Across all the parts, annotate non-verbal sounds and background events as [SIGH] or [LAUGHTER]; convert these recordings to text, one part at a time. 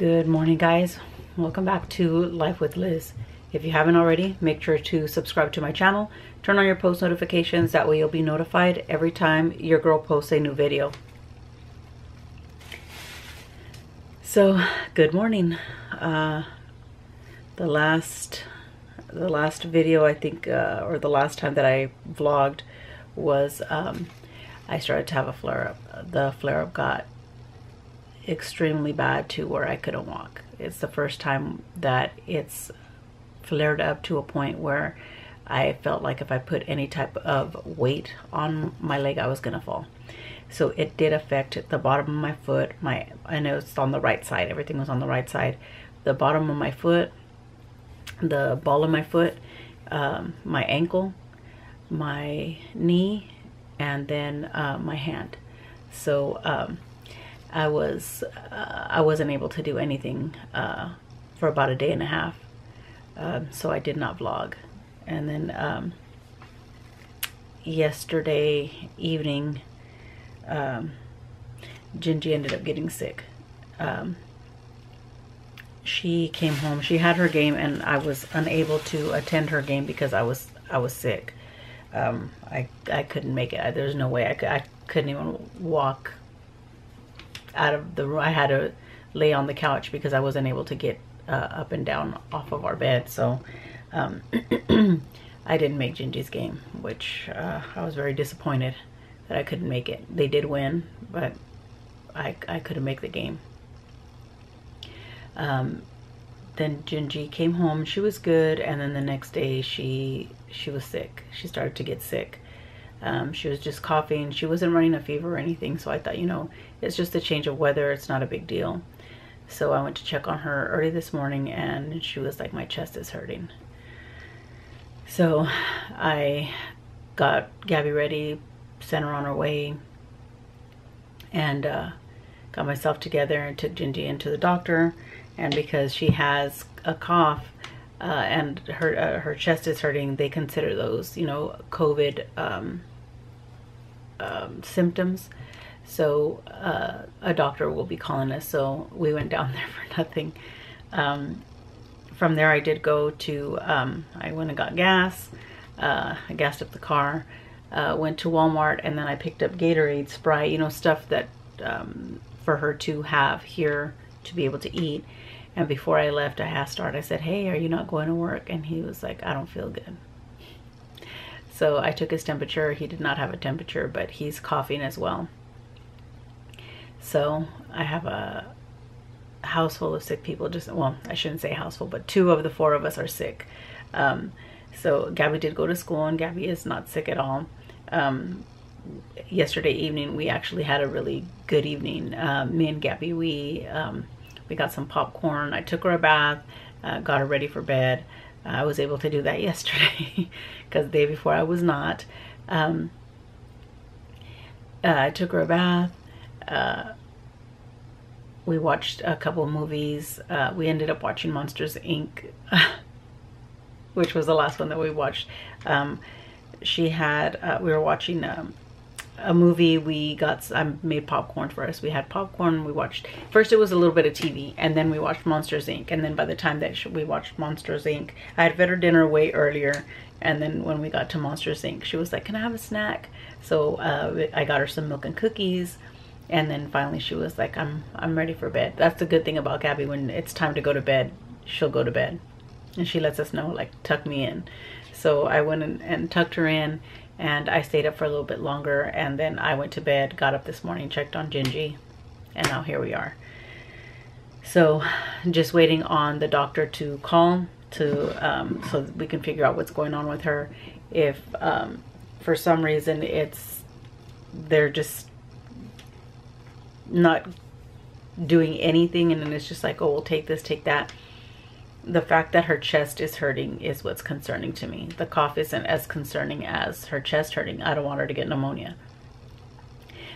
Good morning, guys. Welcome back to Life with Liz. If you haven't already, make sure to subscribe to my channel. Turn on your post notifications. That way you'll be notified every time your girl posts a new video. So, good morning. Uh, the last the last video I think uh, or the last time that I vlogged was um, I started to have a flare up. The flare up got extremely bad to where I couldn't walk. It's the first time that it's flared up to a point where I felt like if I put any type of weight on my leg, I was gonna fall. So it did affect the bottom of my foot. My I know it's on the right side. Everything was on the right side. The bottom of my foot, the ball of my foot, um, my ankle, my knee, and then uh, my hand. So um, I was uh, I wasn't able to do anything uh, for about a day and a half. Um, so I did not vlog. And then um, yesterday evening, um, Gingy ended up getting sick. Um, she came home. She had her game, and I was unable to attend her game because I was I was sick. Um, I I couldn't make it. There's no way I could. I couldn't even walk out of the room. I had to lay on the couch because I wasn't able to get uh, up and down off of our bed. So um, [CLEARS THROAT] I didn't make Gingy's game, which uh, I was very disappointed that I couldn't make it. They did win, but I, I couldn't make the game. Um, then Gingy came home. She was good, and then the next day she she was sick. She started to get sick. Um, she was just coughing. She wasn't running a fever or anything, so I thought, you know, it's just a change of weather. It's not a big deal. So I went to check on her early this morning, and she was like, my chest is hurting. So I got Gabby ready, sent her on her way, and uh, got myself together and took Gingy into the doctor. And because she has a cough, uh, and her uh, her chest is hurting, they consider those, you know, COVID um, um, symptoms. So uh, a doctor will be calling us. So we went down [LAUGHS] there for nothing. Um, from there, I did go to, um, I went and got gas. Uh, I gassed up the car. Uh, went to Walmart and then I picked up Gatorade, Sprite, you know, stuff that um, for her to have here to be able to eat. And before I left, I asked Art, I said, hey, are you not going to work? And he was like, I don't feel good. So I took his temperature. He did not have a temperature, but he's coughing as well. So I have a house full of sick people. Just well, I shouldn't say house full, but two of the four of us are sick. Um, so Gabby did go to school, and Gabby is not sick at all. Um, yesterday evening, we actually had a really good evening. Uh, me and Gabby, we um, we got some popcorn. I took her a bath, uh, got her ready for bed. I was able to do that [LAUGHS] yesterday because the day before I was not. Um, uh, I took her a bath. Uh, we watched a couple movies. Uh, we ended up watching Monsters Inc., [LAUGHS] which was the last one that we watched. Um, she had, uh, we were watching um, a movie we got i made popcorn for us. We had popcorn we watched first it was a little bit of tv and then we watched monsters inc. And then by the time that we watched monsters inc. I had fed her dinner way earlier and then when we got to monsters inc. she was like can i have a snack? So uh, i got her some milk and cookies and then finally she was like i'm i'm ready for bed. That's the good thing about gabby. When it's time to go to bed she'll go to bed. And she lets us know like tuck me in. So i went and, and tucked her in and I stayed up for a little bit longer and then I went to bed, got up this morning, checked on Gingy, and now here we are. So just waiting on the doctor to call to um, so we can figure out what's going on with her. If um, for some reason it's they're just not doing anything and then it's just like, oh, we'll take this, take that the fact that her chest is hurting is what's concerning to me. The cough isn't as concerning as her chest hurting. I don't want her to get pneumonia.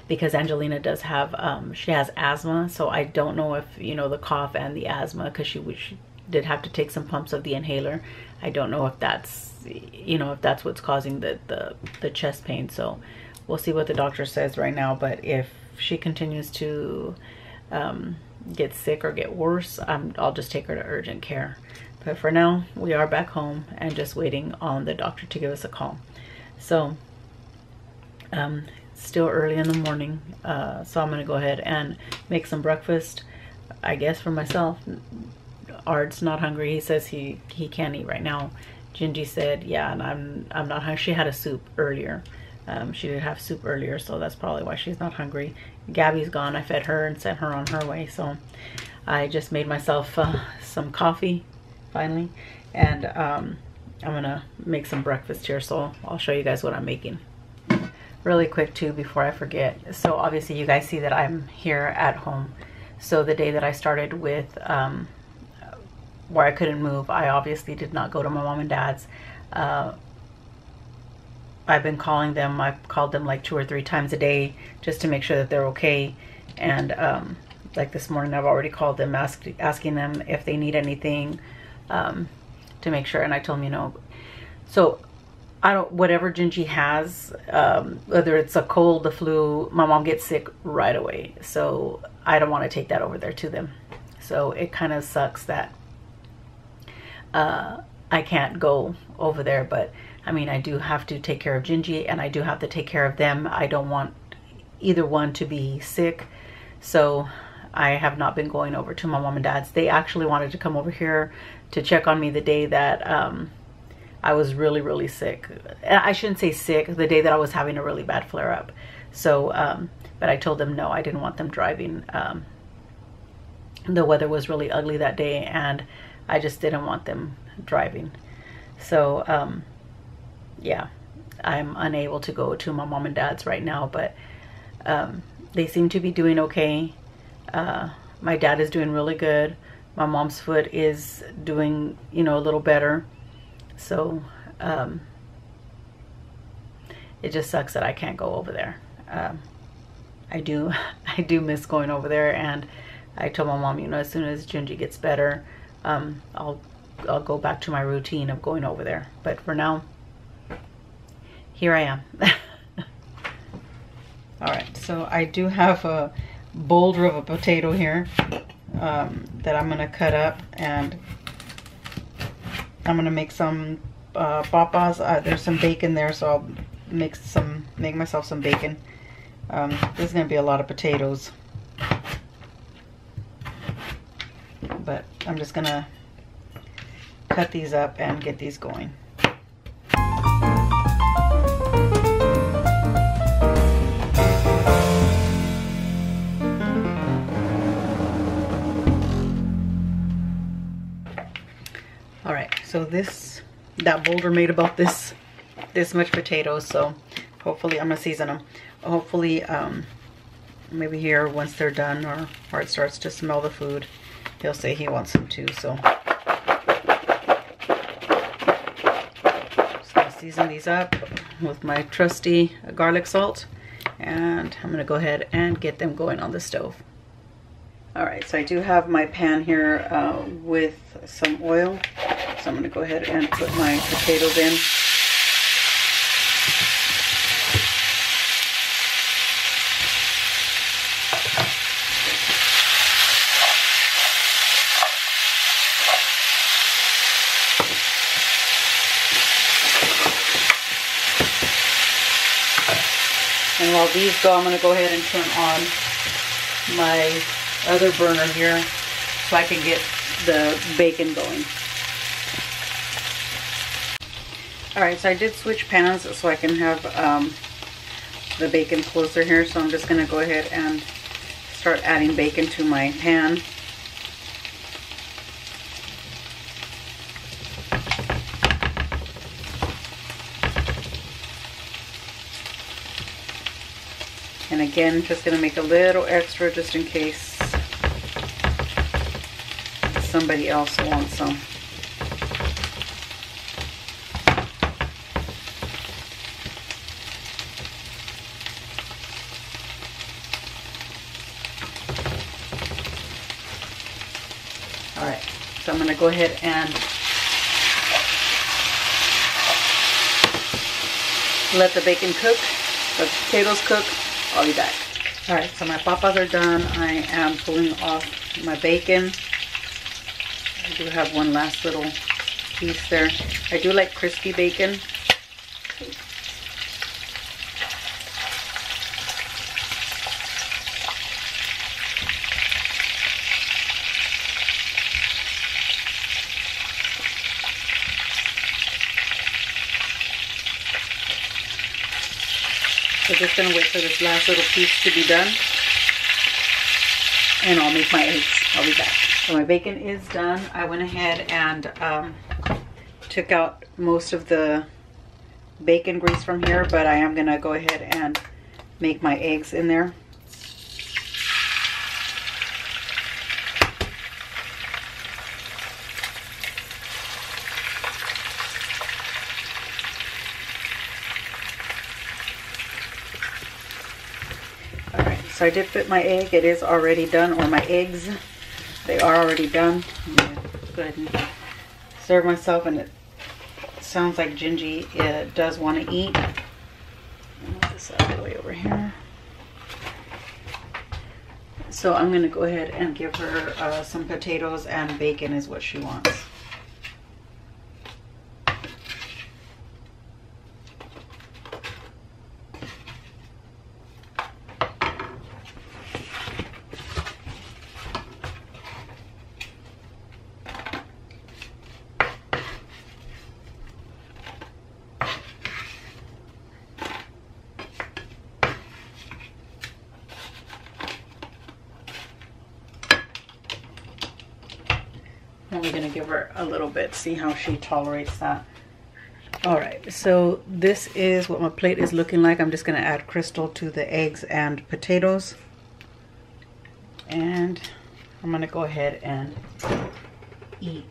Because Angelina does have, um, she has asthma, so I don't know if, you know, the cough and the asthma, because she, she did have to take some pumps of the inhaler. I don't know if that's, you know, if that's what's causing the, the, the chest pain. So we'll see what the doctor says right now. But if she continues to um, get sick or get worse, I'm, I'll just take her to urgent care. But for now, we are back home and just waiting on the doctor to give us a call. So, um, still early in the morning, uh, so I'm gonna go ahead and make some breakfast. I guess for myself. Art's not hungry. He says he he can't eat right now. Gingy said, yeah, and I'm I'm not hungry. She had a soup earlier. Um, she did have soup earlier, so that's probably why she's not hungry. Gabby's gone. I fed her and sent her on her way. So I just made myself uh, some coffee finally, and um, I'm gonna make some breakfast here. So I'll show you guys what I'm making really quick too before I forget. So obviously you guys see that I'm here at home. So the day that I started with um, where I couldn't move, I obviously did not go to my mom and dad's. Uh, I've been calling them. I've called them like two or three times a day just to make sure that they're okay. And um, like this morning, I've already called them, asking them if they need anything um, to make sure. And I told them, you know, so I don't, whatever Gingy has, um, whether it's a cold, the flu, my mom gets sick right away. So I don't want to take that over there to them. So it kind of sucks that uh, I can't go over there, but I mean, I do have to take care of Gingy and I do have to take care of them. I don't want either one to be sick. So I have not been going over to my mom and dad's. They actually wanted to come over here to check on me the day that um, I was really, really sick. I shouldn't say sick, the day that I was having a really bad flare up. So, um, but I told them no, I didn't want them driving. Um, the weather was really ugly that day and I just didn't want them driving. So, um, yeah, I'm unable to go to my mom and dad's right now, but um, they seem to be doing okay. Uh, my dad is doing really good. My mom's foot is doing, you know, a little better. So, um, it just sucks that I can't go over there. Um, I do, [LAUGHS] I do miss going over there, and I told my mom, you know, as soon as Gingy gets better, um, I'll I'll go back to my routine of going over there. But for now, here I am. [LAUGHS] All right, so I do have a boulder of a potato here um, that I'm gonna cut up and I'm gonna make some uh, papas. Uh, there's some bacon there, so I'll make some, make myself some bacon. Um, there's gonna be a lot of potatoes. But I'm just gonna cut these up and get these going. This, that boulder made about this, this much potatoes, so hopefully I'm gonna season them. Hopefully, um, maybe here once they're done or, or it starts to smell the food, he'll say he wants them too, so season these up with my trusty garlic salt and I'm gonna go ahead and get them going on the stove. All right, so I do have my pan here uh, with some oil. So I'm gonna go ahead and put my potatoes in. And while these go, I'm going to go ahead and turn on my other burner here so I can get the bacon going. Alright, so I did switch pans so I can have um, the bacon closer here. So I'm just going to go ahead and start adding bacon to my pan. And again, just going to make a little extra just in case somebody else wants some. All right, so I'm going to go ahead and let the bacon cook, the potatoes cook, I'll be back. All right, so my papas are done. I am pulling off my bacon. Have one last little piece there. I do like crispy bacon. So just gonna wait for this last little piece to be done. And I'll make my eggs. I'll be back. So my bacon is done. I went ahead and um, took out most of the bacon grease from here, but I am gonna go ahead and make my eggs in there. All right, so I did put my egg. It is already done, or my eggs. They are already done. Yeah, go ahead and serve myself, and it sounds like Gingy uh, does want to eat. Move this out of the way over here. So I'm going to go ahead and give her uh, some potatoes and bacon is what she wants. only going to give her a little bit, see how she tolerates that. All right, so this is what my plate is looking like. I'm just going to add crystal to the eggs and potatoes. And I'm going to go ahead and eat.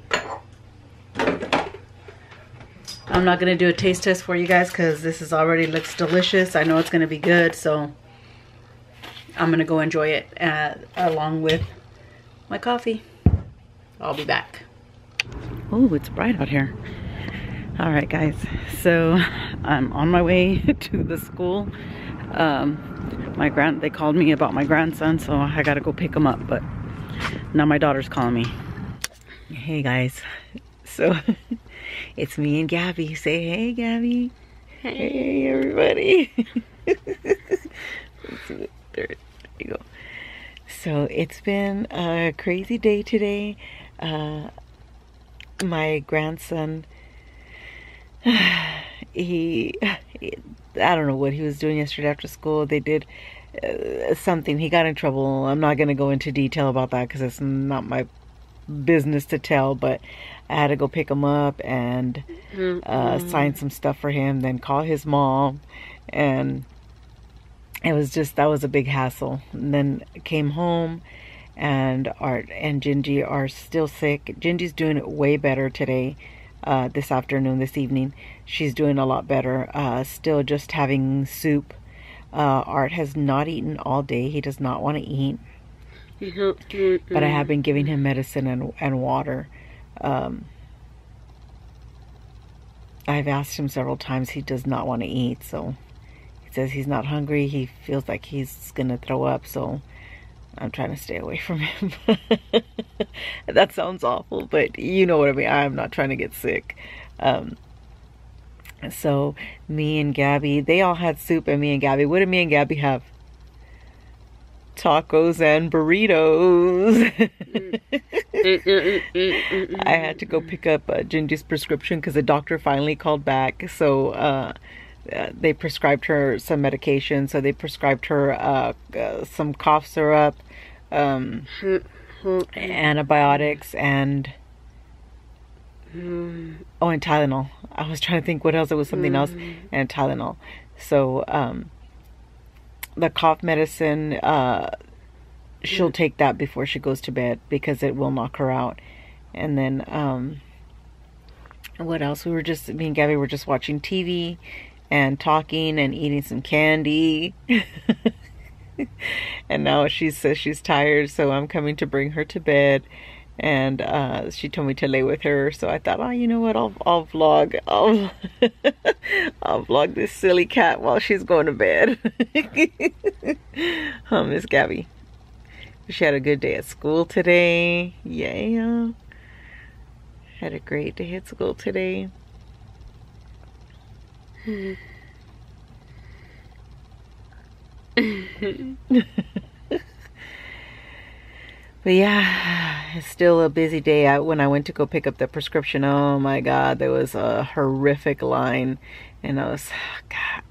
I'm not going to do a taste test for you guys because this is already looks delicious. I know it's going to be good, so I'm going to go enjoy it uh, along with my coffee. I'll be back. Oh, it's bright out here. All right, guys. So I'm on my way [LAUGHS] to the school. Um, my grand, they called me about my grandson, so I got to go pick him up. But now my daughter's calling me. Hey, guys. So [LAUGHS] it's me and Gabby. Say hey, Gabby. Hey, hey everybody. [LAUGHS] there you go. So it's been a crazy day today uh, my grandson, he, [SIGHS] he, I don't know what he was doing yesterday after school. They did uh, something. He got in trouble. I'm not going to go into detail about that because it's not my business to tell, but I had to go pick him up and uh, sign some stuff for him, then call his mom. And it was just, that was a big hassle. And then came home and Art and Gingy are still sick. Gingy's doing way better today, uh, this afternoon, this evening. She's doing a lot better. Uh, still just having soup. Uh, Art has not eaten all day. He does not want to eat. But I have been giving him medicine and, and water. Um, I've asked him several times. He does not want to eat. So he says he's not hungry. He feels like he's going to throw up. So I'm trying to stay away from him. [LAUGHS] that sounds awful, but you know what I mean. I'm not trying to get sick. Um, so me and Gabby, they all had soup, and me and Gabby, what did me and Gabby have? Tacos and burritos. [LAUGHS] I had to go pick up uh, Gingy's prescription because the doctor finally called back. So uh, uh, they prescribed her some medication. So they prescribed her uh, uh, some cough syrup, um, antibiotics, and oh, and Tylenol. I was trying to think what else. It was something else, and Tylenol. So um, the cough medicine, uh, she'll take that before she goes to bed because it will knock her out. And then um, what else? We were just me and Gabby were just watching TV and talking and eating some candy. [LAUGHS] and now she says she's tired, so I'm coming to bring her to bed. And uh, she told me to lay with her, so I thought, oh, you know what? I'll I'll vlog, I'll [LAUGHS] I'll vlog this silly cat while she's going to bed. [LAUGHS] oh, Miss Gabby. She had a good day at school today. Yeah. Had a great day at school today. But yeah, it's still a busy day. I, when I went to go pick up the prescription, oh my God, there was a horrific line. And I was, God,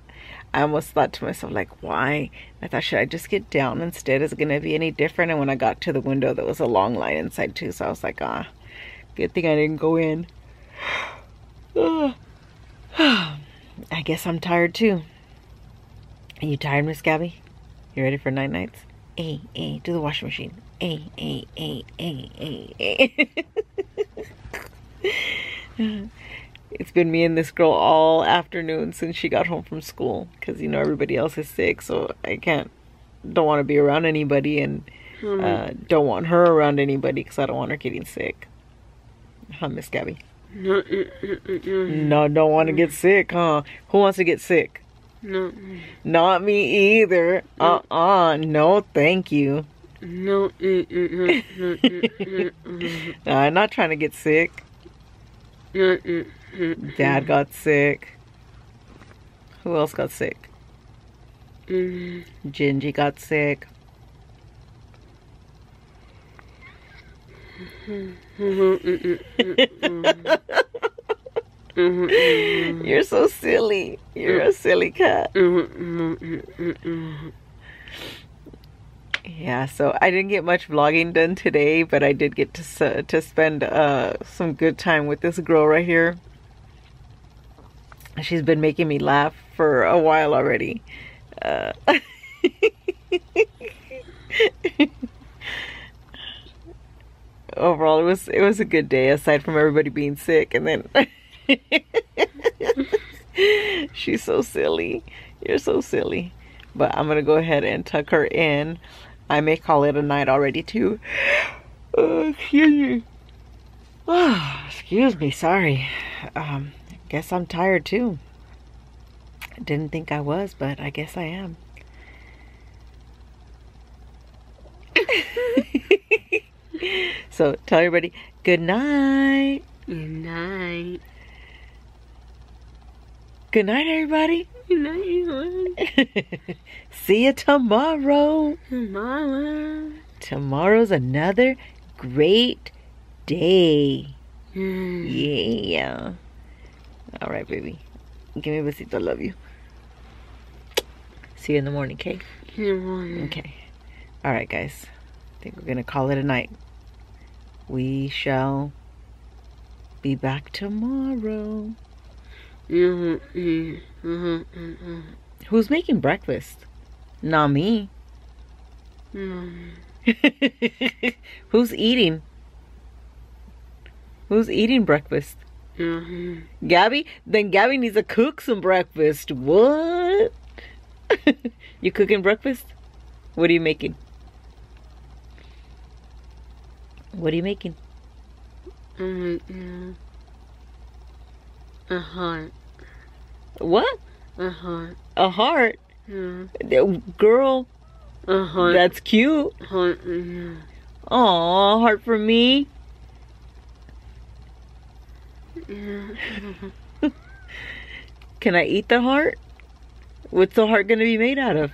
I almost thought to myself, like, why? I thought, should I just get down instead? Is it going to be any different? And when I got to the window, there was a long line inside too. So I was like, ah, good thing I didn't go in. [SIGHS] [SIGHS] [SIGHS] I guess I'm tired too. Are you tired, Miss Gabby? You ready for night nights? A, A, to the washing machine. A, A, A, A, A, A. it's been me and this girl all afternoon since she got home from school because you know everybody else is sick so i can't don't want to be around anybody and mm. uh, don't want her around anybody because i don't want her getting sick huh miss gabby no, no don't want to get sick huh? Who wants to get sick? No not me either. Uh-uh. No thank you. No. I'm [LAUGHS] not trying to get sick. Dad got sick. Who else got sick? Gingy got sick. Mm-hmm. Mm-hmm. Mm-hmm. You're so silly. You're a silly cat. Yeah so i didn't get much vlogging done today but i did get to to spend uh, some good time with this girl right here. She's been making me laugh for a while already. Uh, [LAUGHS] [LAUGHS] overall it was it was a good day aside from everybody being sick and then [LAUGHS] she's so silly you're so silly but i'm gonna go ahead and tuck her in I may call it a night already too. Uh, [SIGHS] excuse me. Oh, [SIGHS] excuse me, sorry. Um, guess I'm tired too. Didn't think I was, but I guess I am. [LAUGHS] [LAUGHS] so tell everybody good night. Good night. Good night, everybody. Good night. [LAUGHS] See you tomorrow. Tomorrow. Tomorrow's another great day. Mm. Yeah. All right, baby. Give me a besito. I love you. See you in the morning, okay? In the morning. Okay. All right, guys. I think we're going to call it a night. We shall be back tomorrow. Who's making breakfast? Not me. [LAUGHS] Who's eating? Who's eating breakfast? Gabby? Then Gabby needs to cook some breakfast. What? [LAUGHS] you cooking breakfast? What are you making? What are you making? Mm-hmm. A heart. What? A heart. A heart? Yeah. Girl. A heart. That's cute. Heart. Yeah. Aw, heart for me. Yeah. [LAUGHS] Can I eat the heart? What's the heart gonna be made out of?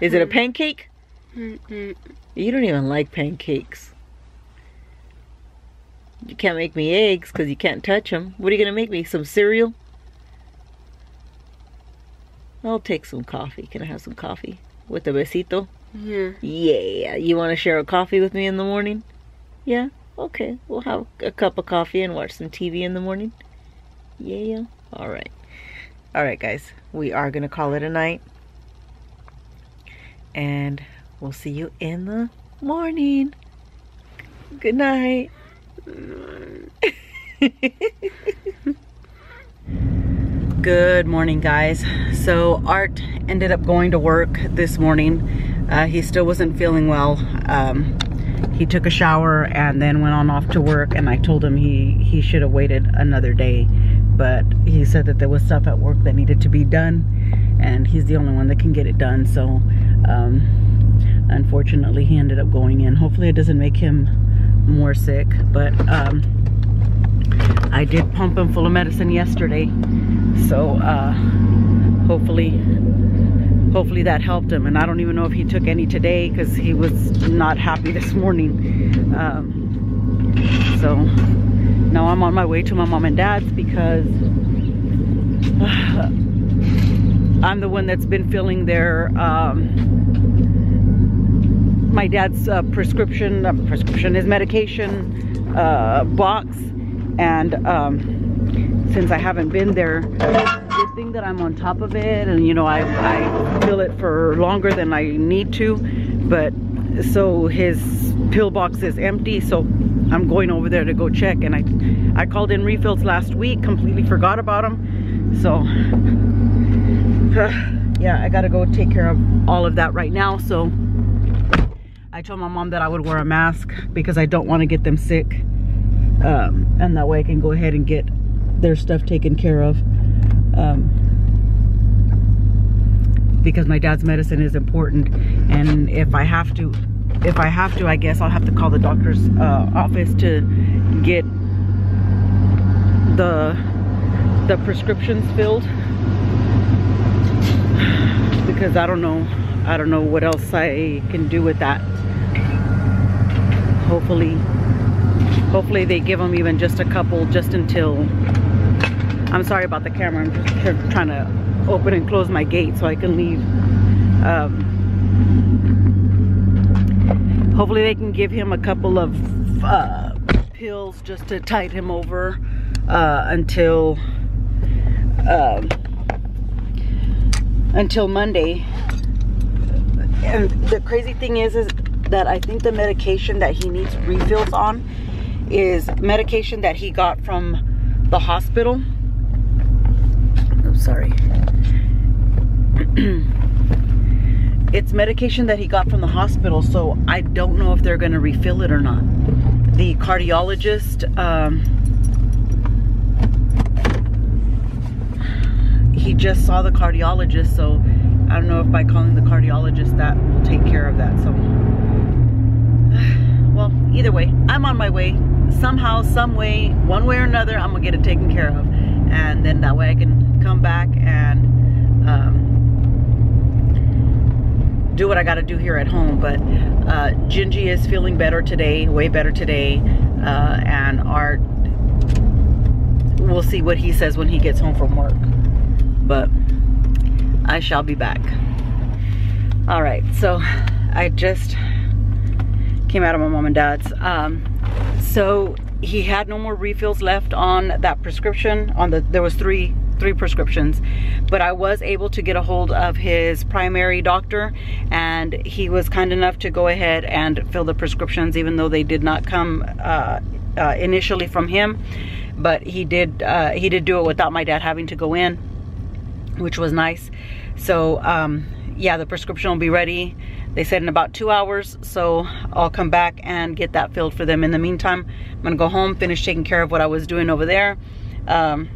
Is it a pancake? Mm You don't even like pancakes. You can't make me eggs because you can't touch them. What are you going to make me? Some cereal? I'll take some coffee. Can I have some coffee? With a besito? Yeah. Yeah. You want to share a coffee with me in the morning? Yeah? Okay. We'll have a cup of coffee and watch some TV in the morning. Yeah. All right. All right, guys. We are going to call it a night. And we'll see you in the morning. Good night. [LAUGHS] Good morning, guys. So Art ended up going to work this morning. Uh, he still wasn't feeling well. Um, he took a shower and then went on off to work and I told him he, he should have waited another day. But he said that there was stuff at work that needed to be done and he's the only one that can get it done. So um, unfortunately he ended up going in hopefully it doesn't make him more sick but um, I did pump him full of medicine yesterday. So uh, hopefully hopefully that helped him. And I don't even know if he took any today because he was not happy [LAUGHS] this morning. Um, so now I'm on my way to my mom and dad's because uh, [SIGHS] I'm the one that's been filling their um, my dad's uh, prescription uh, prescription his medication uh, box. And um, since I haven't been there good thing that I'm on top of it and you know I, I fill it for longer than I need to but so his pill box is empty so I'm going over there to go check. And I I called in refills last week completely forgot about them so [SIGHS] yeah, I gotta go take care of all of that right now. So I told my mom that I would wear a mask because I don't want to get them sick. Um, and that way I can go ahead and get their stuff taken care of. Um, because my dad's medicine is important. And if I have to, if I have to, I guess I'll have to call the doctor's uh, office to get the the prescriptions filled because I don't know I don't know what else I can do with that hopefully hopefully they give them even just a couple just until I'm sorry about the camera I'm just trying to open and close my gate so I can leave um, hopefully they can give him a couple of uh, pills just to tide him over uh, until um, until Monday. And the crazy thing is, is that I think the medication that he needs refills on is medication that he got from the hospital. I'm sorry. [CLEARS THROAT] it's medication that he got from the hospital, so I don't know if they're going to refill it or not. The cardiologist, um, he just saw the cardiologist, so I don't know if by calling the cardiologist that will take care of that. So, either way, I'm on my way. Somehow, some way, one way or another, I'm gonna get it taken care of, and then that way I can come back and um, do what I got to do here at home. But uh, Gingy is feeling better today, way better today, uh, and Art. We'll see what he says when he gets home from work but I shall be back. All right, so I just came out of my mom and dad's. Um, so he had no more refills left on that prescription. On the there was three three prescriptions, but I was able to get a hold of his primary doctor, and he was kind enough to go ahead and fill the prescriptions, even though they did not come uh, uh, initially from him. But he did uh, he did do it without my dad having to go in which was nice. So um, yeah, the prescription will be ready. They said in about two hours, so I'll come back and get that filled for them. In the meantime, I'm gonna go home, finish taking care of what I was doing over there. Um,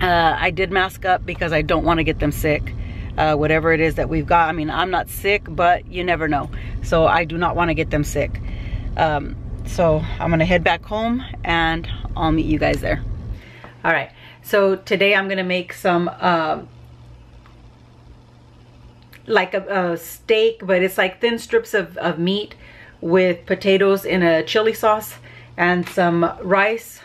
uh, I did mask up because I don't wanna get them sick. Uh, whatever it is that we've got. I mean, I'm not sick, but you never know. So I do not wanna get them sick. Um, so I'm gonna head back home and I'll meet you guys there. All right, so today I'm gonna make some uh, like a, a, steak, but it's like thin strips of, of meat with potatoes in a chili sauce and some rice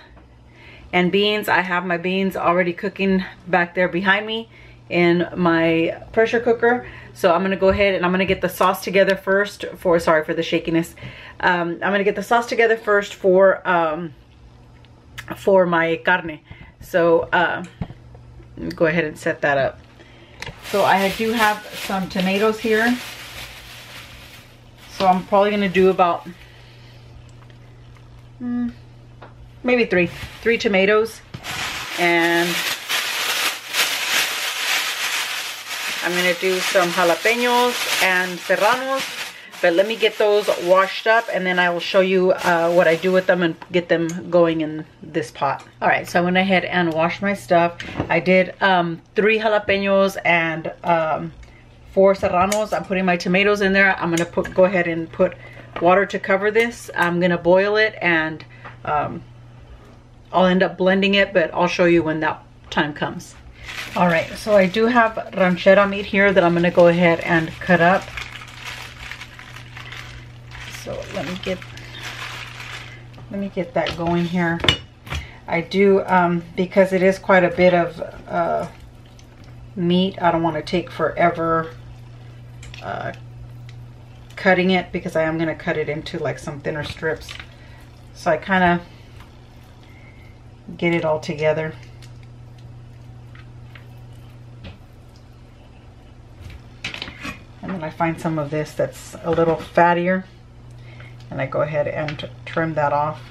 and beans. I have my beans already cooking back there behind me in my pressure cooker. So I'm gonna go ahead and I'm gonna get the sauce together first for, sorry for the shakiness. Um, I'm gonna get the sauce together first for, um, for my carne. So uh, go ahead and set that up. So I do have some tomatoes here. So I'm probably going to do about mm, maybe three. Three tomatoes. And I'm going to do some jalapenos and serranos but let me get those washed up and then I will show you uh, what I do with them and get them going in this pot. All right, so I went ahead and washed my stuff. I did um, three jalapenos and um, four serranos. I'm putting my tomatoes in there. I'm gonna put go ahead and put water to cover this. I'm gonna boil it and um, I'll end up blending it, but I'll show you when that time comes. All right, so I do have ranchera meat here that I'm gonna go ahead and cut up. So let me get let me get that going here. I do, um, because it is quite a bit of uh, meat, I don't want to take forever uh, cutting it because I am going to cut it into like some thinner strips. So I kind of get it all together. And then I find some of this that's a little fattier and I go ahead and trim that off.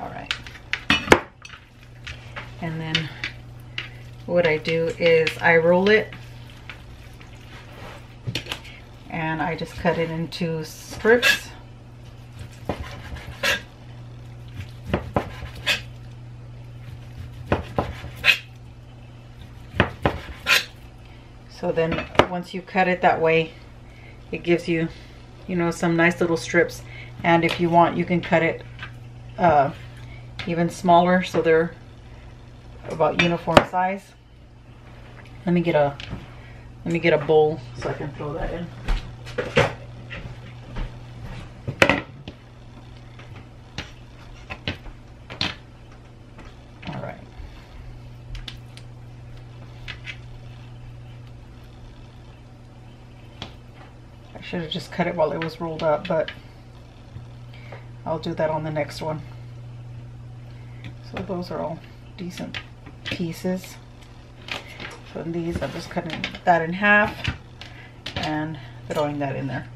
All right. And then what I do is I roll it and I just cut it into strips. So then once you cut it that way, it gives you, you know, some nice little strips. And if you want, you can cut it uh, even smaller so they're about uniform size. Let me get a let me get a bowl so I can throw that in. All right. I should have just cut it while it was rolled up, but I'll do that on the next one. So those are all decent pieces. So these, I'm just cutting that in half and throwing that in there.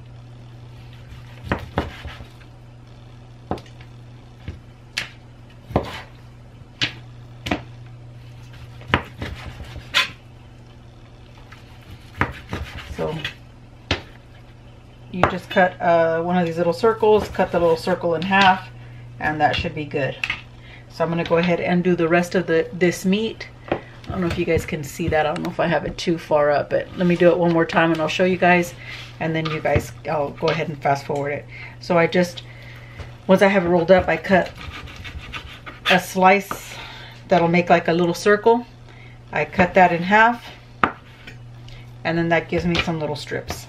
So you just cut uh, one of these little circles, cut the little circle in half, and that should be good. So I'm gonna go ahead and do the rest of the this meat. I don't know if you guys can see that. I don't know if I have it too far up, but let me do it one more time and I'll show you guys. And then you guys, I'll go ahead and fast forward it. So I just, once I have it rolled up, I cut a slice that'll make like a little circle. I cut that in half and then that gives me some little strips.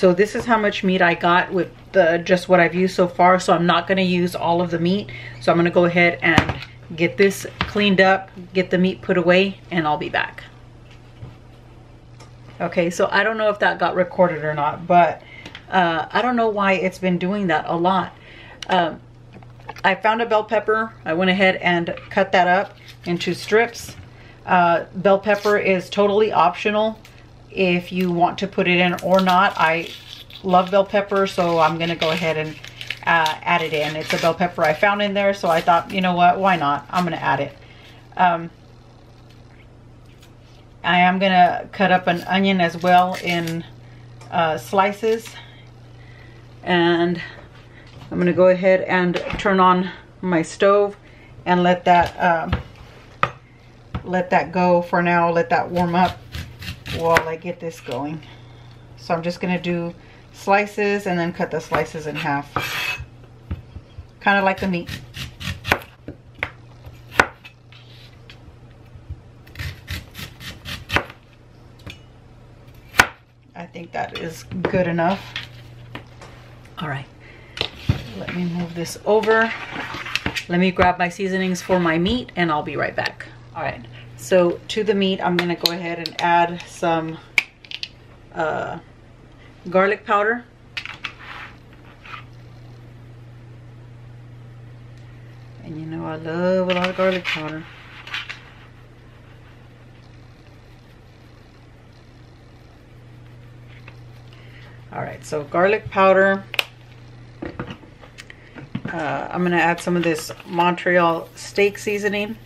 So this is how much meat I got with the just what I've used so far. So I'm not gonna use all of the meat. So I'm gonna go ahead and get this cleaned up, get the meat put away, and I'll be back. Okay, so I don't know if that got recorded or not, but uh, I don't know why it's been doing that a lot. Um, I found a bell pepper. I went ahead and cut that up into strips. Uh, bell pepper is totally optional if you want to put it in or not. I love bell pepper, so I'm gonna go ahead and uh, add it in. It's a bell pepper I found in there, so I thought, you know what, why not? I'm gonna add it. Um, I am gonna cut up an onion as well in uh, slices. And I'm gonna go ahead and turn on my stove and let that um, let that go for now. Let that warm up while I get this going. So I'm just gonna do slices and then cut the slices in half. Kind of like the meat. I think that is good enough. All right, let me move this over. Let me grab my seasonings for my meat and I'll be right back. All right, so to the meat, I'm gonna go ahead and add some uh, garlic powder. And you know I love a lot of garlic powder. All right, so garlic powder. Uh, I'm gonna add some of this Montreal steak seasoning.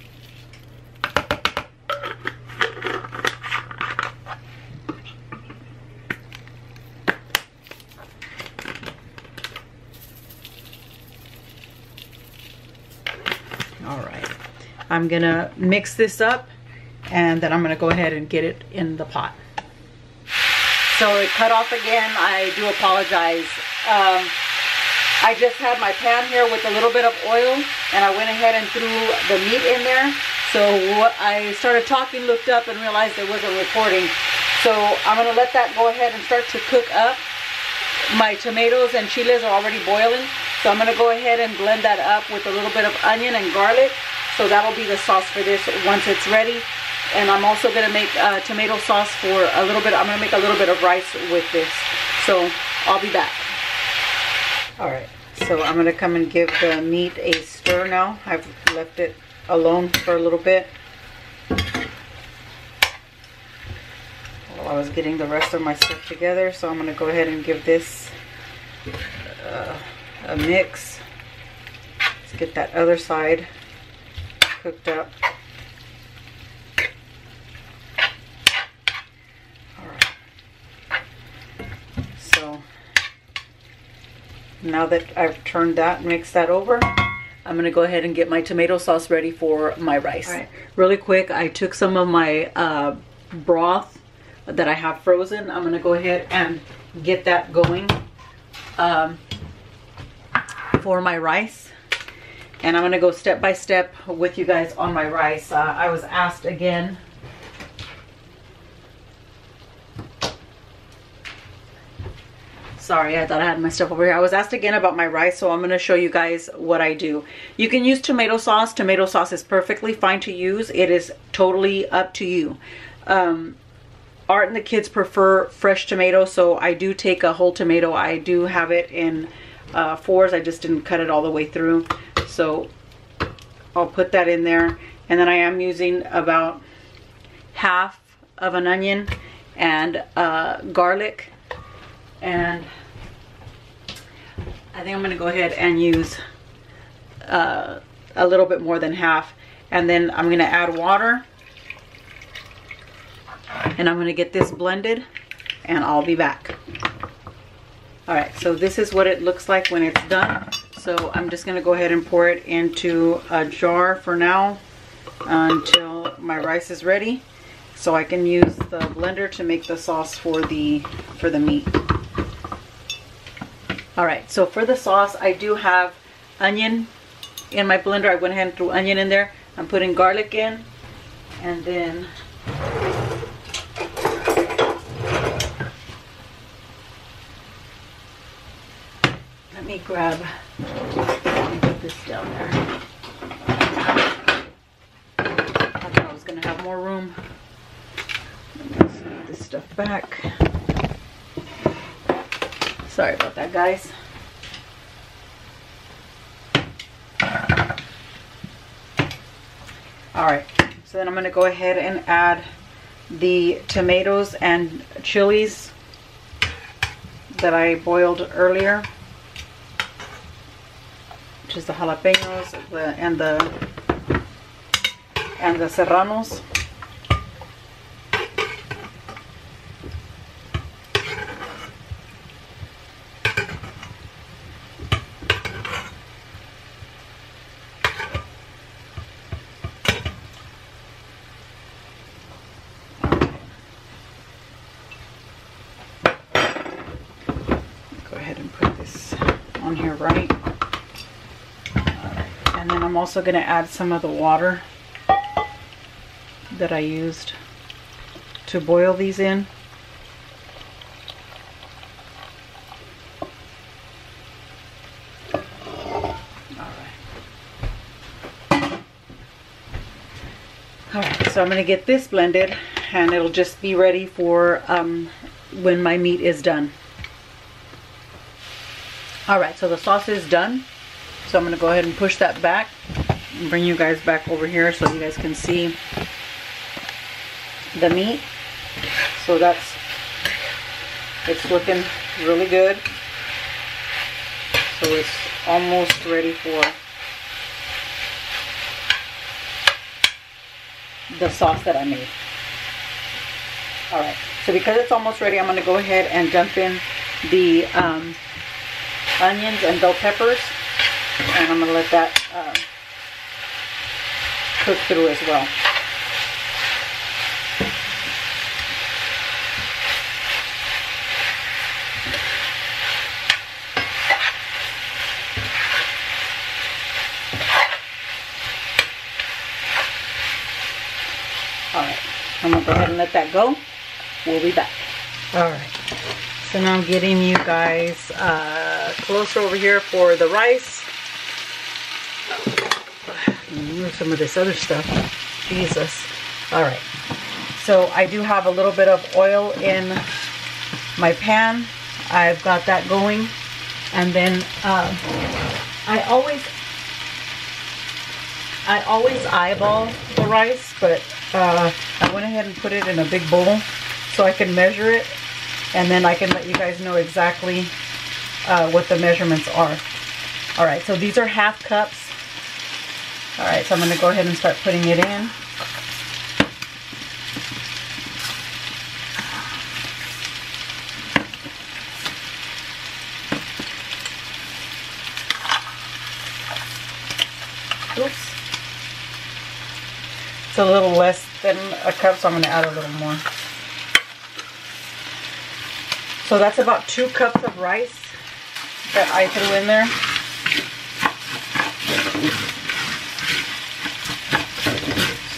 All right, I'm gonna mix this up and then I'm gonna go ahead and get it in the pot. So it cut off again, I do apologize. Um, I just had my pan here with a little bit of oil and I went ahead and threw the meat in there. So I started talking, looked up and realized it wasn't recording. So I'm gonna let that go ahead and start to cook up. My tomatoes and chiles are already boiling. So I'm gonna go ahead and blend that up with a little bit of onion and garlic. So that'll be the sauce for this once it's ready. And I'm also gonna make uh, tomato sauce for a little bit, I'm gonna make a little bit of rice with this. So I'll be back. All right, so I'm gonna come and give the meat a stir now. I've left it alone for a little bit. While I was getting the rest of my stuff together, so I'm gonna go ahead and give this uh, a mix. Let's get that other side cooked up. All right. So now that I've turned that, mixed that over, I'm gonna go ahead and get my tomato sauce ready for my rice. Right, really quick, I took some of my uh, broth that I have frozen. I'm gonna go ahead and get that going um, for my rice. And I'm gonna go step by step with you guys on my rice. Uh, I was asked again Sorry, I thought I had my stuff over here. I was asked again about my rice, so I'm going to show you guys what I do. You can use tomato sauce. Tomato sauce is perfectly fine to use. It is totally up to you. Um, Art and the kids prefer fresh tomato, so I do take a whole tomato. I do have it in uh, fours. I just didn't cut it all the way through. So I'll put that in there. And then I am using about half of an onion and uh, garlic and I think I'm gonna go ahead and use uh, a little bit more than half and then I'm gonna add water and I'm gonna get this blended and I'll be back all right so this is what it looks like when it's done so I'm just gonna go ahead and pour it into a jar for now until my rice is ready so I can use the blender to make the sauce for the for the meat all right, so for the sauce, I do have onion in my blender. I went ahead and threw onion in there. I'm putting garlic in and then me grab, let me put this down there. I thought I was gonna have more room. Let's this stuff back. Sorry about that, guys. All right, so then I'm gonna go ahead and add the tomatoes and chilies that I boiled earlier, which is the jalapenos the, and the and the serranos. Go ahead and put this on here right. And then I'm also going to add some of the water that I used to boil these in. Alright, so I'm going to get this blended and it'll just be ready for um, when my meat is done. Alright, so the sauce is done. So I'm going to go ahead and push that back bring you guys back over here so you guys can see the meat. So that's It's looking really good. So it's almost ready for the sauce that I made. Alright, so because it's almost ready, I'm going to go ahead and dump in the um, onions and bell peppers. And I'm going to let that cook through as well. Alright, I'm going to go ahead and let that go. We'll be back. Alright, so now I'm getting you guys uh, closer over here for the rice. Move some of this other stuff. Jesus. Alright, so I do have a little bit of oil in my pan. I've got that going. And then uh, I always I always eyeball the rice, but uh, I went ahead and put it in a big bowl so I can measure it and then I can let you guys know exactly uh, what the measurements are. All right, so these are half cups. All right, so I'm gonna go ahead and start putting it in. Oops. It's a little less than a cup, so I'm going to add a little more. So that's about two cups of rice that I threw in there.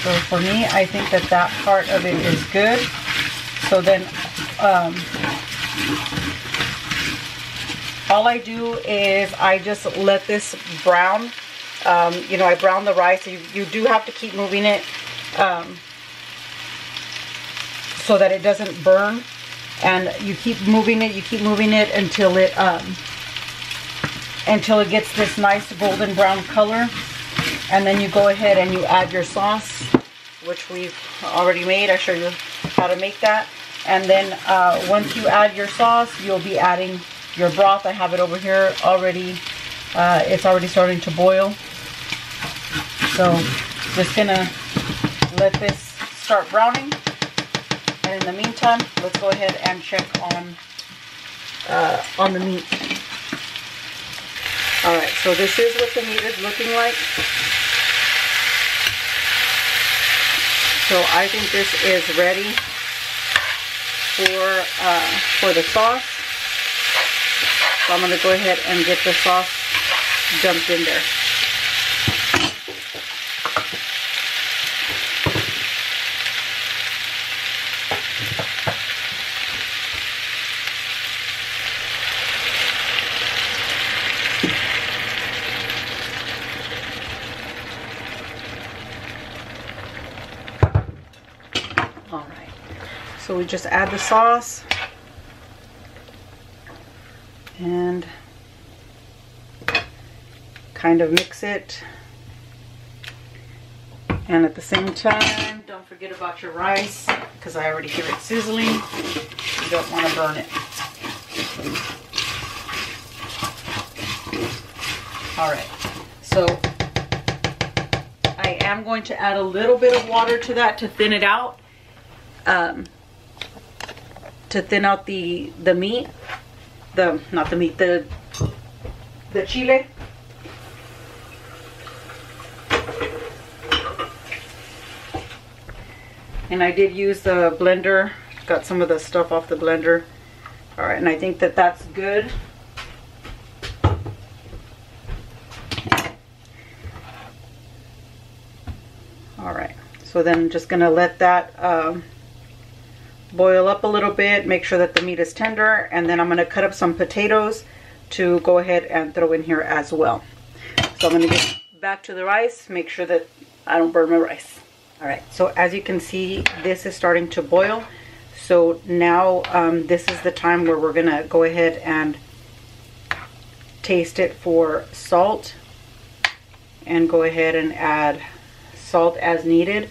So for me, I think that that part of it is good. So then, um, all I do is I just let this brown. Um, you know, I brown the rice. You, you do have to keep moving it um, so that it doesn't burn. And you keep moving it, you keep moving it until it um, until it gets this nice golden brown color. And then you go ahead and you add your sauce, which we've already made. I show you how to make that. And then uh, once you add your sauce, you'll be adding your broth. I have it over here already. Uh, it's already starting to boil. So just gonna let this start browning. And in the meantime, let's go ahead and check on uh, on the meat. All right, so this is what the meat is looking like. So I think this is ready for uh, for the sauce. So I'm gonna go ahead and get the sauce dumped in there. All right. So we just add the sauce. And kind of mix it. And at the same time, don't forget about your rice because I already hear it sizzling. You don't want to burn it. All right. So I am going to add a little bit of water to that to thin it out. Um, to thin out the the meat, the not the meat, the the chile. And I did use the blender, got some of the stuff off the blender. All right, and I think that that's good. All right, so then I'm just gonna let that um, boil up a little bit, make sure that the meat is tender, and then I'm gonna cut up some potatoes to go ahead and throw in here as well. So I'm gonna get back to the rice, make sure that I don't burn my rice. All right, so as you can see, this is starting to boil. So now um, this is the time where we're gonna go ahead and taste it for salt and go ahead and add salt as needed.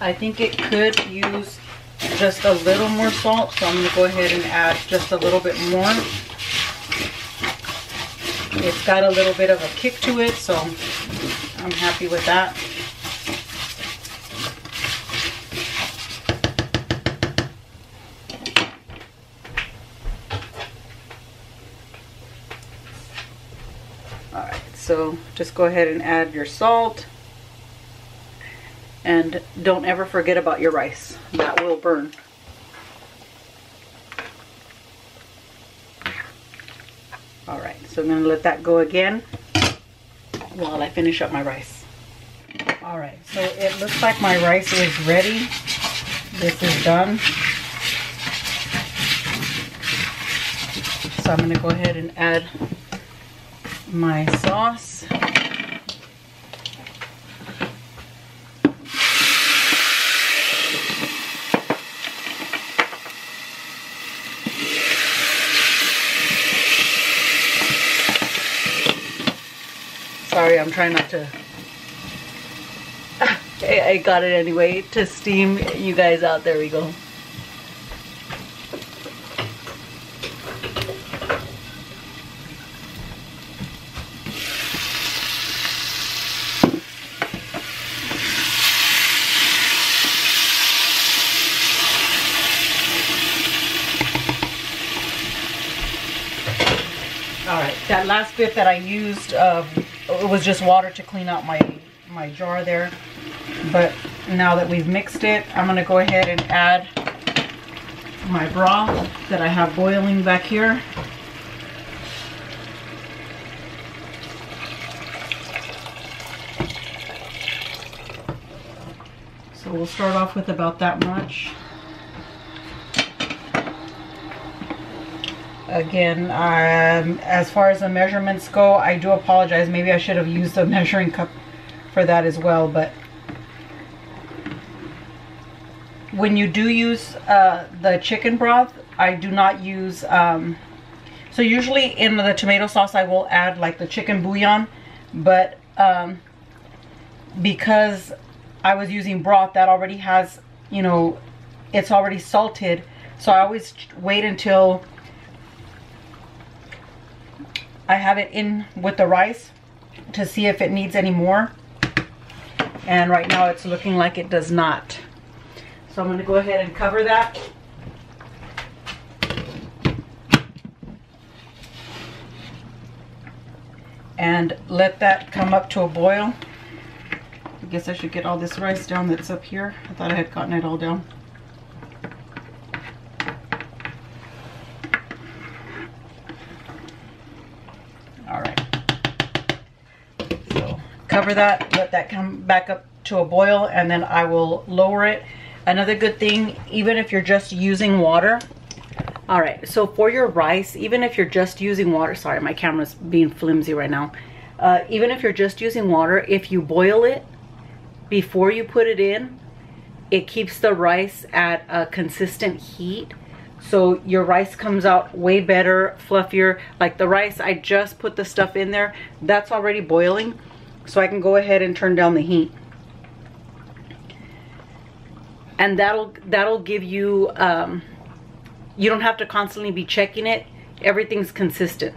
I think it could use just a little more salt, so I'm gonna go ahead and add just a little bit more. It's got a little bit of a kick to it, so I'm happy with that. Alright, so just go ahead and add your salt. And don't ever forget about your rice. That will burn. Alright, so I'm to let that go again while I finish up my rice. Alright, so it looks like my rice is ready. This is done. So I'm to go ahead and add my sauce. Sorry, I'm trying not to. I I got it anyway to steam you guys out. There we go. All right, that last bit that I used, uh, it was just water to clean out my, my jar there. But now that we've mixed it, I'm gonna go ahead and add my broth that I have boiling back here. So we'll start off with about that much. Again, um, as far as the measurements go, I do apologize. Maybe I should have used a [LAUGHS] measuring cup for that as well. But when you do use uh, the chicken broth, I do not use... Um, so usually in the tomato sauce, I will add like the chicken bouillon. But um, because I was using broth that already has, you know, it's already salted. So I always wait until I have it in with the rice to see if it needs any more. And right now it's looking like it does not. So I'm going to go ahead and cover that. And let that come up to a boil. I guess I should get all this rice down that's up here. I thought I had gotten it all down. All right. So cover that, let that come back up to a boil, and then I will lower it. Another good thing, even if you're just using water, all right, so for your rice, even if you're just using water, sorry, my camera's being flimsy right now. Uh, even if you're just using water, if you boil it before you put it in, it keeps the rice at a consistent heat. So your rice comes out way better, fluffier. Like the rice, I just put the stuff in there. That's already boiling. So I can go ahead and turn down the heat. And that'll, that'll give you, um, you don't have to constantly be checking it. Everything's consistent.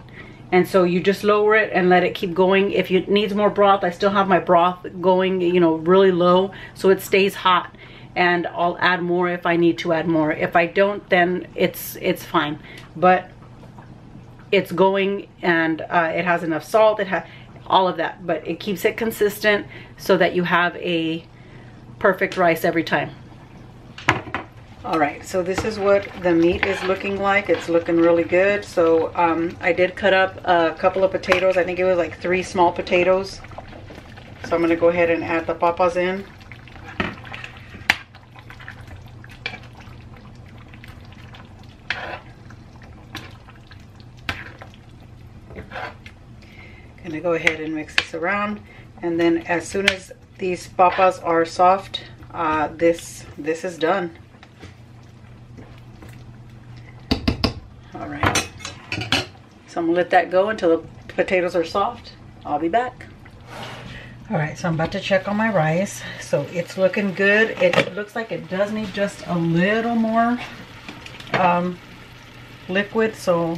And so you just lower it and let it keep going. If it needs more broth, I still have my broth going, you know, really low so it stays hot. And I'll add more if I need to add more. If I don't, then it's it's fine. But it's going and uh, it has enough salt. It has all of that. But it keeps it consistent so that you have a perfect rice every time. All right, so this is what the meat is looking like. It's looking really good. So um, I did cut up a couple of potatoes. I think it was like three small potatoes. So I'm gonna go ahead and add the papas in. Gonna go ahead and mix this around. And then as soon as these papas are soft, uh, this, this is done. All right. So I'm gonna let that go until the potatoes are soft. I'll be back. All right, so I'm about to check on my rice. So it's looking good. It looks like it does need just a little more um, liquid. So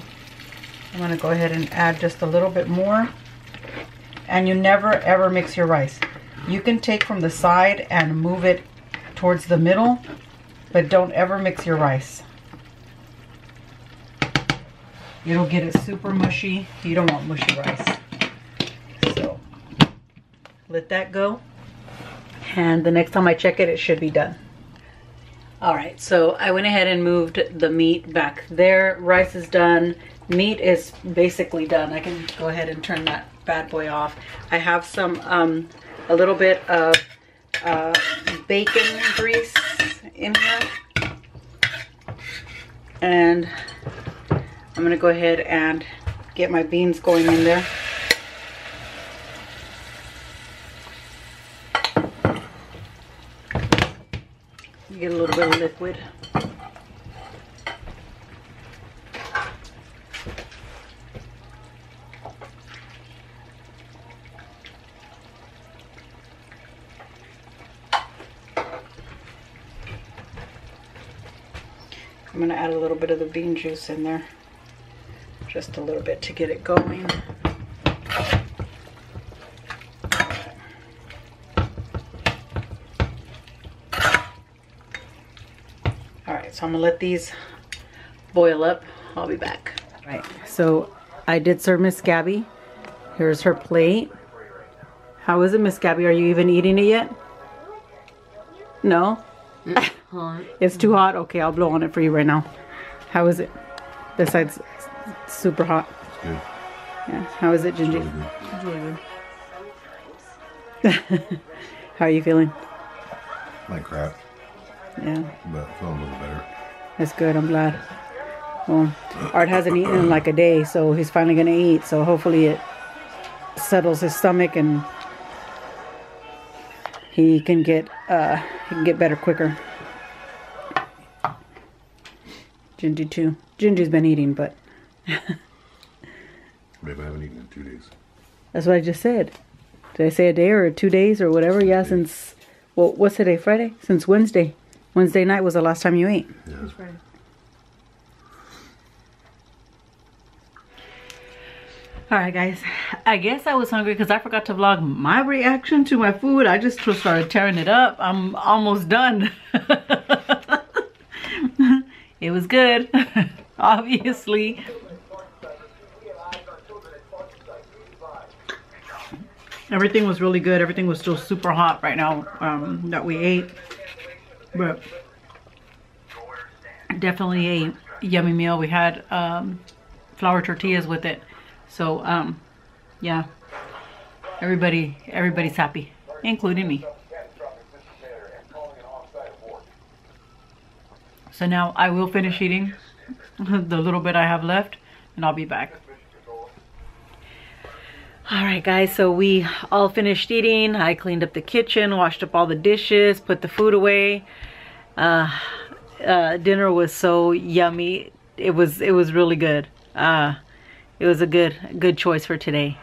I'm gonna go ahead and add just a little bit more. And you never ever mix your rice. You can take from the side and move it towards the middle, but don't ever mix your rice. It'll get it super mushy. You don't want mushy rice. So let that go. And the next time I check it, it should be done. All right, so I went ahead and moved the meat back there. Rice is done. Meat is basically done. I can go ahead and turn that bad boy off. I have some, um, a little bit of uh, bacon grease in here. And I'm gonna go ahead and get my beans going in there. Get a little bit of liquid. I'm gonna add a little bit of the bean juice in there. Just a little bit to get it going. All right, so I'm gonna let these boil up. I'll be back. All right, so I did serve Miss Gabby. Here's her plate. How is it, Miss Gabby? Are you even eating it yet? No? Hot. It's too hot? Okay, I'll blow on it for you right now. How is it? This side's super hot. It's good. Yeah. How is it, Really Gingy? good. [LAUGHS] How are you feeling? Like crap, Yeah, but feeling a little better. that's good. I'm glad. Well, Art hasn't eaten in like a day, so he's finally gonna eat. So hopefully it settles his stomach and he can get uh he can get better quicker. Gingy too. Gingy's been eating, but [LAUGHS] Maybe I haven't eaten in two days. That's what I just said. Did I say a day or two days or whatever? Yeah, since well, what's today? Friday? Since Wednesday. Wednesday night was the last time you ate. Yeah. All right, guys. I guess I was hungry because I forgot to vlog my reaction to my food. I just started tearing it up. I'm almost done. [LAUGHS] it was good, [LAUGHS] obviously. Everything was really good. Everything was still super hot right now um, that we ate. But definitely a yummy meal. We had um, flour tortillas with it. So, um, yeah, everybody, everybody's happy, including me. So now I will finish eating [LAUGHS] the little bit I have left and I'll be back. All right, guys, so we all finished eating. I cleaned up the kitchen, washed up all the dishes, put the food away. Uh, uh, dinner was so yummy. It was, it was really good. Uh, it was a good good choice for today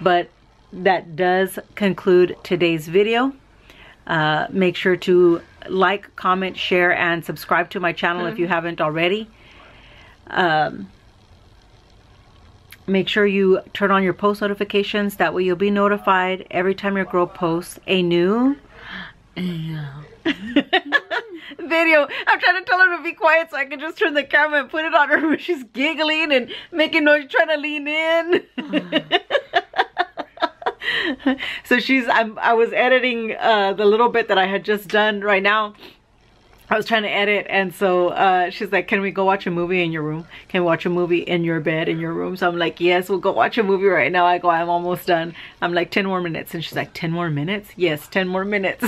but that does conclude today's video uh, make sure to like comment share and subscribe to my channel if you haven't already. Um, make sure you turn on your post notifications. That way you'll be notified every time your girl posts a new [LAUGHS] video. I'm trying to tell her to be quiet so I can just turn the camera and put it on her, [LAUGHS] she's giggling and making noise, trying to lean in. [LAUGHS] [LAUGHS] so she's, I'm, I was editing uh, the little bit that I had just done right now. I was trying to edit and so uh, she's like, can we go watch a movie in your room? Can we watch a movie in your bed, in your room? So I'm like, yes, we'll go watch a movie right now. I go, I'm almost done. I'm like, 10 more minutes. And she's like, 10 more minutes? Yes, 10 more minutes.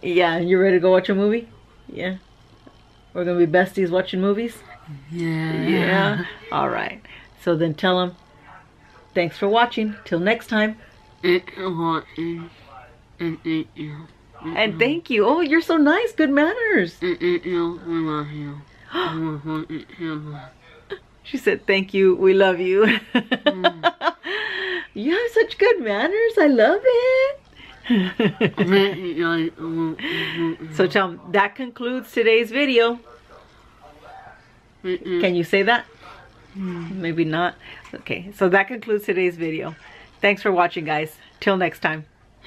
Yeah, you ready to go watch a movie? Yeah. We're going to be besties watching movies? Yeah. Yeah. All right. So then tell them, thanks for watching. Till next time. And, thank you. Oh, you're so nice. Good manners. [GASPS] She said, thank you. We love you. [LAUGHS] You have such good manners. I love it. [LAUGHS] so Tom, that concludes today's video. Can you say that? Maybe not. Okay, so that concludes today's video. Thanks for watching, guys. Till next time. [LAUGHS]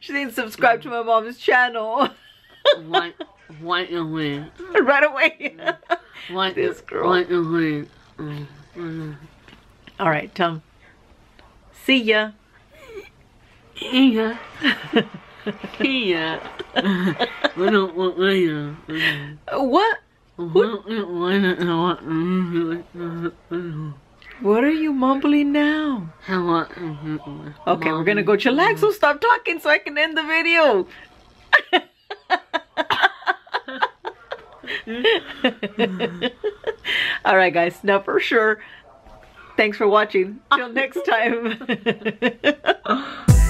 She didn't subscribe to my mom's channel White, white away. right away. This girl. White away. Mm, mm. All right, Tom. See ya. Yeah. [LAUGHS] Yeah. [LAUGHS] We don't want to. What? What? What are you mumbling now? Okay, we're gonna go chillax. So stop talking so I can end the video. [LAUGHS] All right, guys. Now for sure. Thanks for watching. Till next time. [LAUGHS]